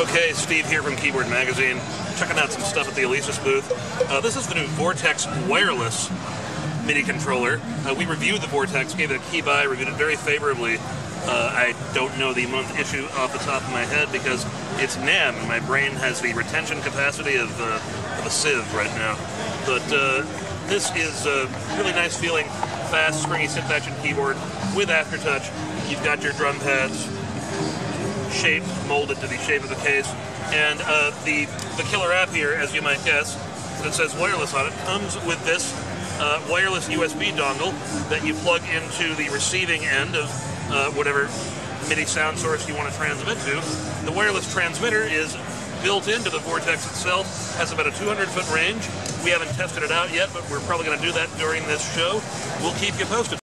Okay, Steve here from Keyboard Magazine, checking out some stuff at the Alesis booth. Uh, this is the new Vortex wireless MIDI controller. Uh, we reviewed the Vortex, gave it a key buy, reviewed it very favorably. Uh, I don't know the month issue off the top of my head because it's NAMM, and my brain has the retention capacity of, uh, of a sieve right now. But uh, this is a really nice feeling, fast, springy synth action keyboard with aftertouch. You've got your drum pads, shaped, molded to the shape of the case. And uh, the the killer app here, as you might guess, that says wireless on it, comes with this uh, wireless USB dongle that you plug into the receiving end of uh, whatever MIDI sound source you want to transmit to. The wireless transmitter is built into the Vortex itself, has about a 200 foot range. We haven't tested it out yet, but we're probably going to do that during this show. We'll keep you posted.